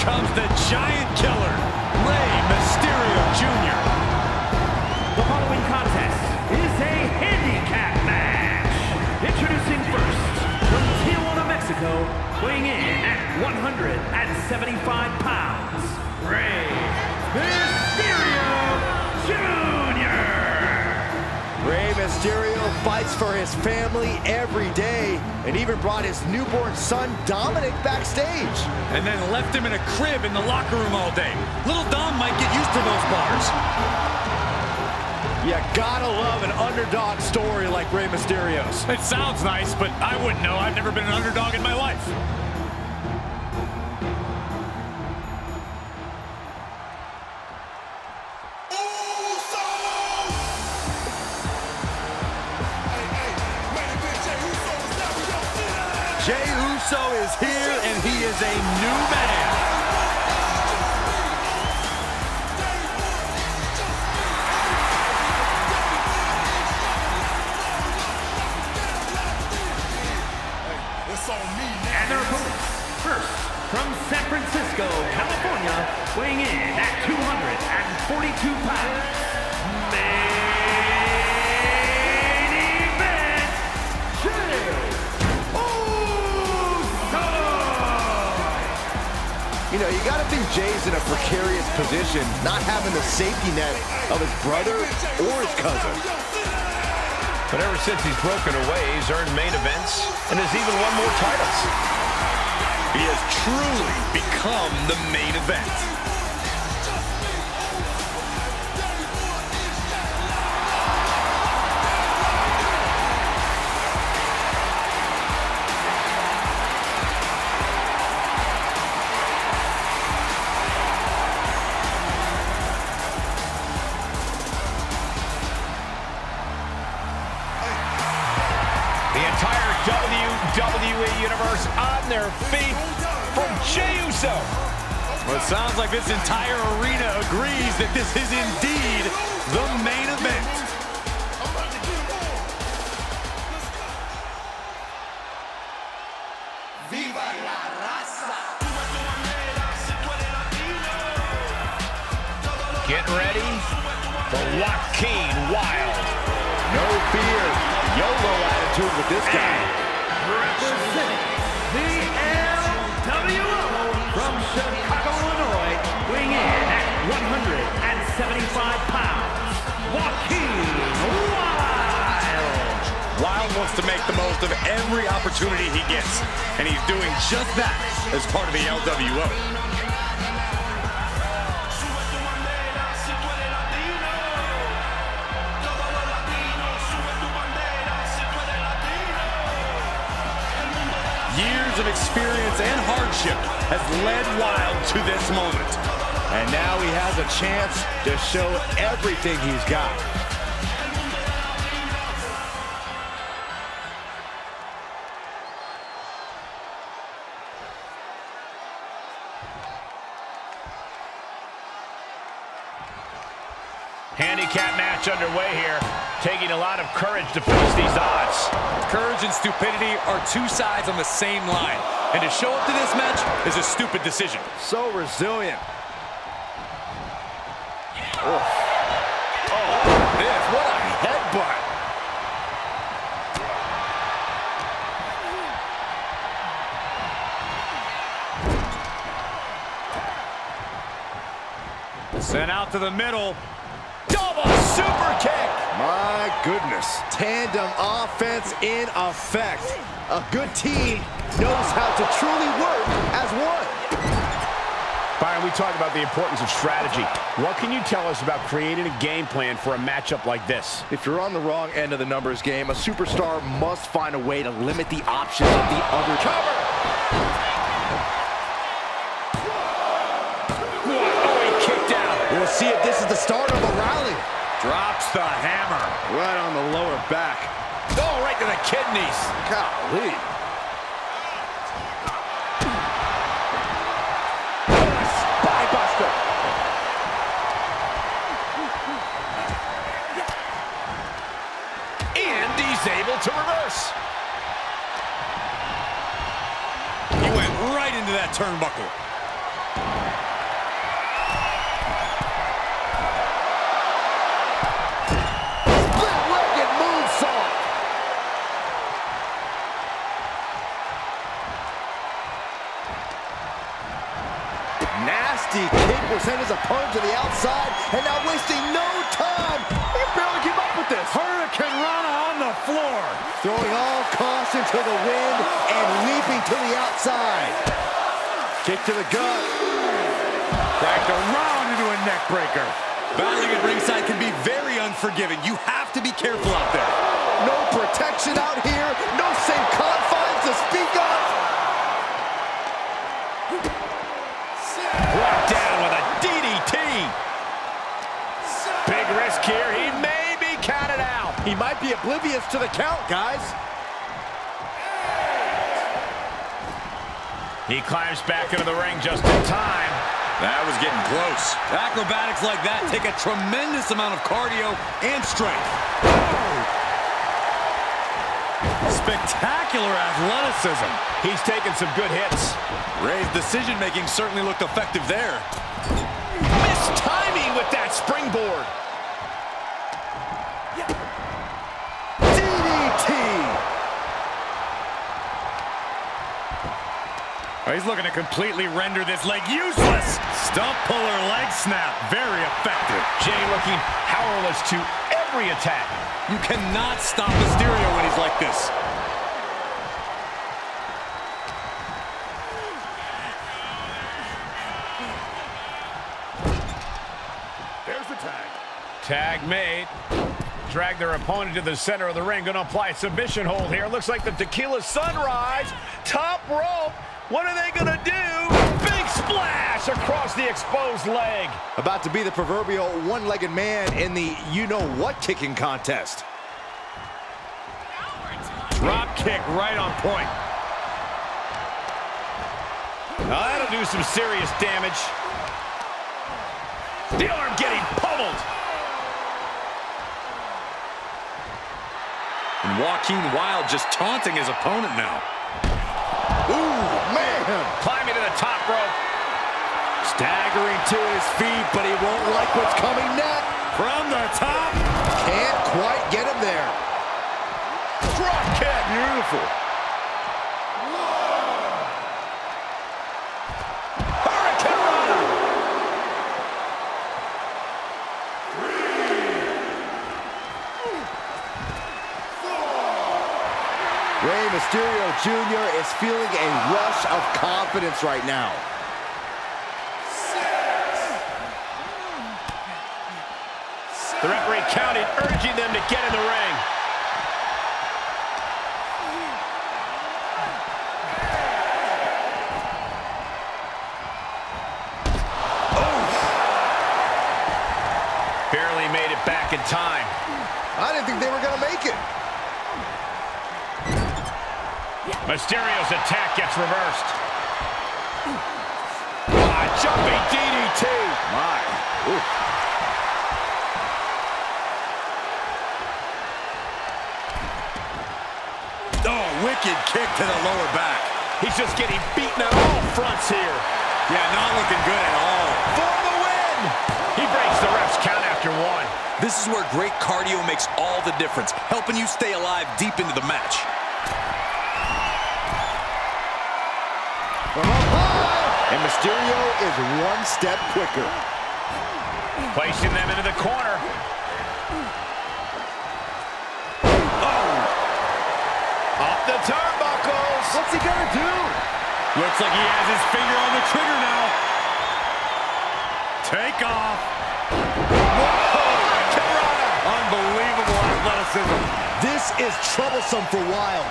comes the giant killer, Rey Mysterio Jr. The following contest is a handicap match. Introducing first, from Tijuana, Mexico, weighing in at 175 pounds, Rey Mysterio Jr. Rey Mysterio fights for his family every day and even brought his newborn son Dominic backstage. And then left him in a crib in the locker room all day. Little Dom might get used to those bars. You gotta love an underdog story like Rey Mysterio's. It sounds nice, but I wouldn't know. I've never been an underdog in my life. A new man. Of his brother or his cousin. But ever since he's broken away, he's earned main events and has even won more titles. He has truly become the main event. The entire WWE Universe on their feet from Jey Uso. Well, it sounds like this entire arena agrees that this is indeed the main event. Get ready for Joaquin attitude with this guy. Representing the LWO from Chicago, Illinois, weighing in at 175 pounds, Joaquin Wilde. Wilde wants to make the most of every opportunity he gets, and he's doing just that as part of the LWO. Of experience and hardship has led Wilde to this moment. And now he has a chance to show everything he's got. Match underway here. Taking a lot of courage to face these odds. Courage and stupidity are two sides on the same line. And to show up to this match is a stupid decision. So resilient. Oh, this, what a headbutt. Sent out to the middle. Double super kick. My goodness. Tandem offense in effect. A good team knows how to truly work as one. Byron, we talked about the importance of strategy. What can you tell us about creating a game plan for a matchup like this? If you're on the wrong end of the numbers game, a superstar must find a way to limit the options of the other. Cover! Oh, he kicked out. We'll see if this is the start of a rally. Drops the hammer. Right on the lower back. Oh, right to the kidneys. Golly. Spinebuster. And he's able to reverse. He went right into that turnbuckle. His opponent to the outside, and now wasting no time. He can barely keep up with this. Hurricanrana on the floor. Throwing all caution to the wind and leaping to the outside. Kick to the gut. Cracked around into a neck breaker. Battling at ringside can be very unforgiving. You have to be careful out there. No protection out here. No safe confines to speak of. Here. He may be counted out. He might be oblivious to the count, guys. He climbs back into the ring just in time. That was getting close. Acrobatics like that take a tremendous amount of cardio and strength. Oh! Spectacular athleticism. He's taken some good hits. Rey's decision-making certainly looked effective there. Missed timing with that springboard. Oh, he's looking to completely render this leg useless. Stump puller leg snap. Very effective. Jey looking powerless to every attack. You cannot stop Mysterio when he's like this. There's the tag. Tag made. Drag their opponent to the center of the ring. Going to apply a submission hold here. Looks like the Tequila Sunrise. Top rope. What are they going to do? Big splash across the exposed leg. About to be the proverbial one-legged man in the you-know-what kicking contest. Drop kick right on point. Now that'll do some serious damage. The arm getting pummeled. And Joaquin Wilde just taunting his opponent now. Ooh, man. Climbing to the top rope. Staggering to his feet, but he won't like what's coming next. From the top. Can't quite get him there. Drop kick. Beautiful. Rey Mysterio Jr. is feeling a rush of confidence right now. The referee counted, urging them to get in the ring. Barely made it back in time. I didn't think they were going to make it. Mysterio's attack gets reversed. Ah, jumping DDT. My. Ooh. Wicked kick to the lower back. He's just getting beaten on all fronts here. Yeah, not looking good at all. For the win! He breaks the ref's count after one. This is where great cardio makes all the difference, helping you stay alive deep into the match. From up high. And Mysterio is one step quicker. Placing them into the corner. The turnbuckles. What's he to do? Looks like he has his finger on the trigger now. Take off. Unbelievable athleticism. This is troublesome for Wilde.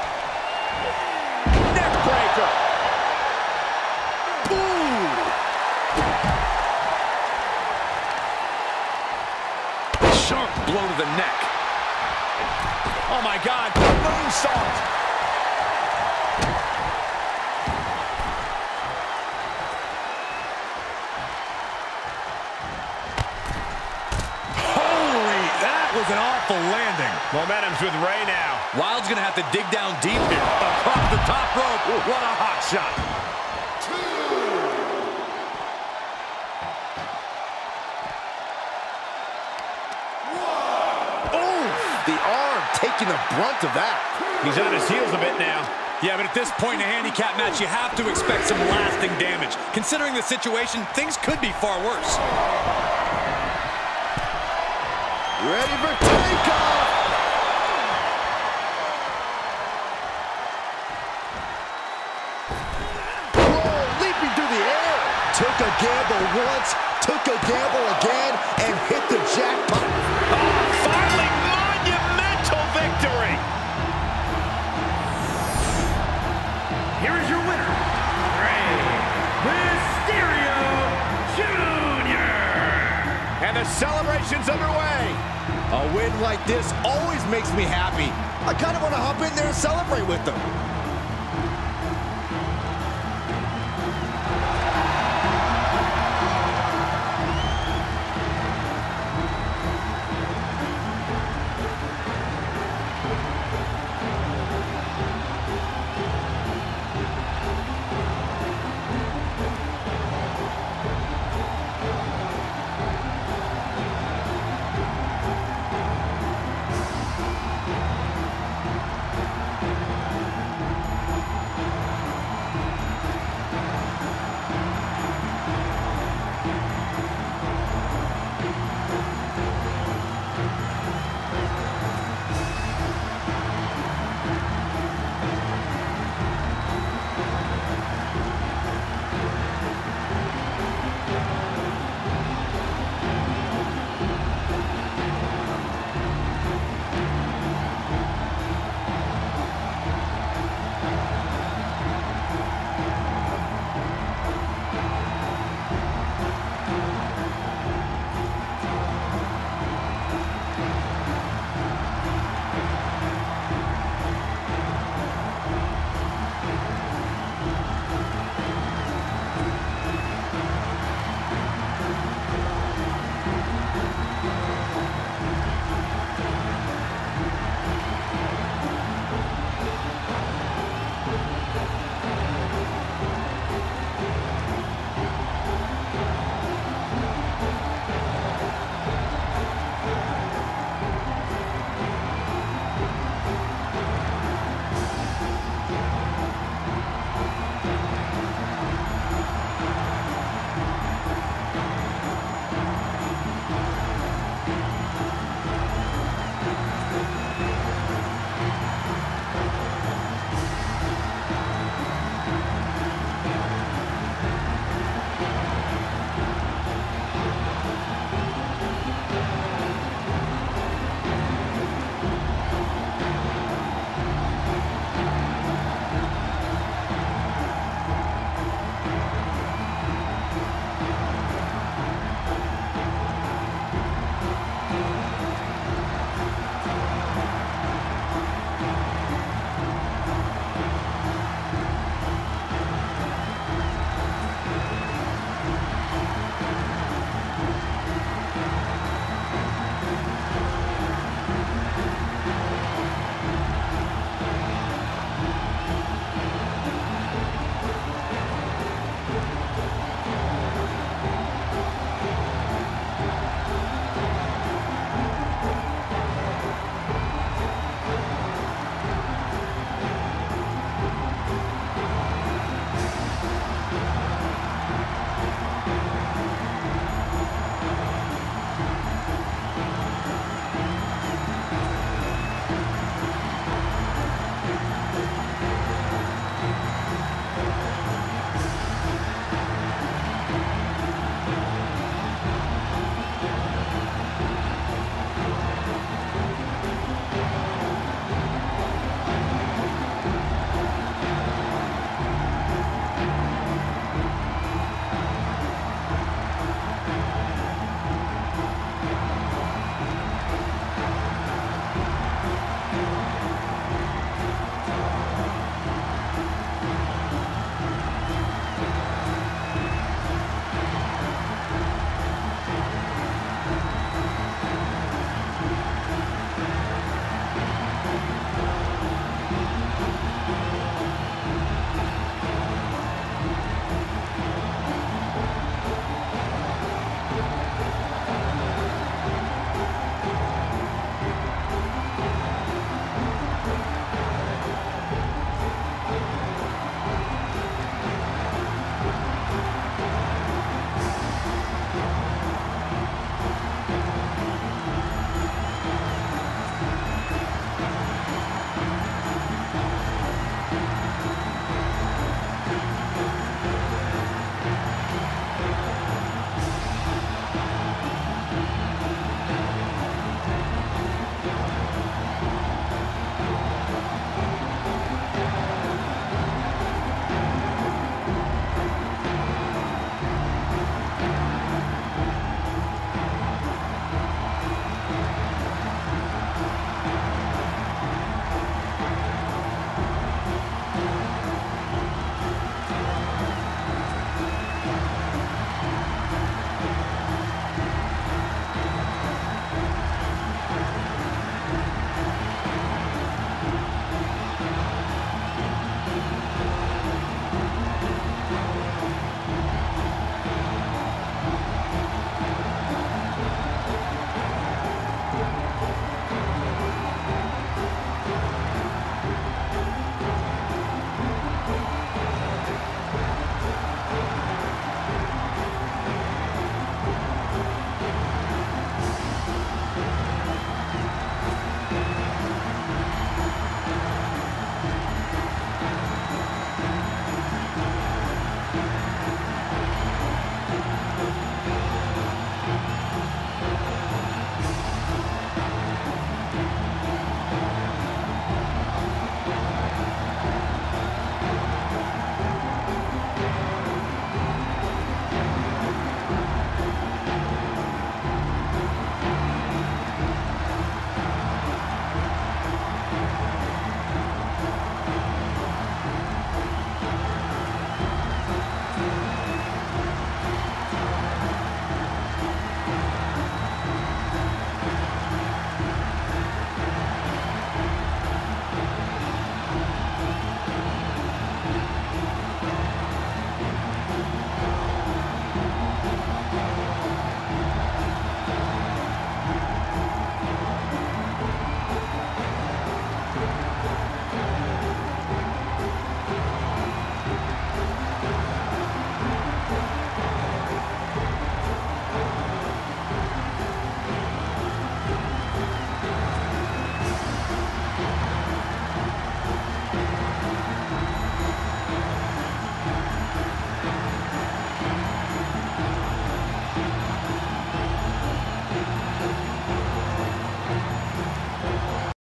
Neckbreaker. Ooh. Sharp blow to the neck. Oh my God, moonsault. Was an awful landing. Momentum's with Rey now. Wilde's going to have to dig down deep here. Across the top rope. What a hot shot. Ooh. The arm taking the brunt of that. He's on his heels a bit now. Yeah, but at this point in a handicap match, you have to expect some lasting damage. Considering the situation, things could be far worse. Ready for takeoff! Whoa, leaping through the air! Took a gamble once, took a gamble again, and hit the jackpot. Finally, monumental victory. Here is your winner, Rey Mysterio Jr. And the celebration's underway. A win like this always makes me happy. I kind of want to hop in there and celebrate with them.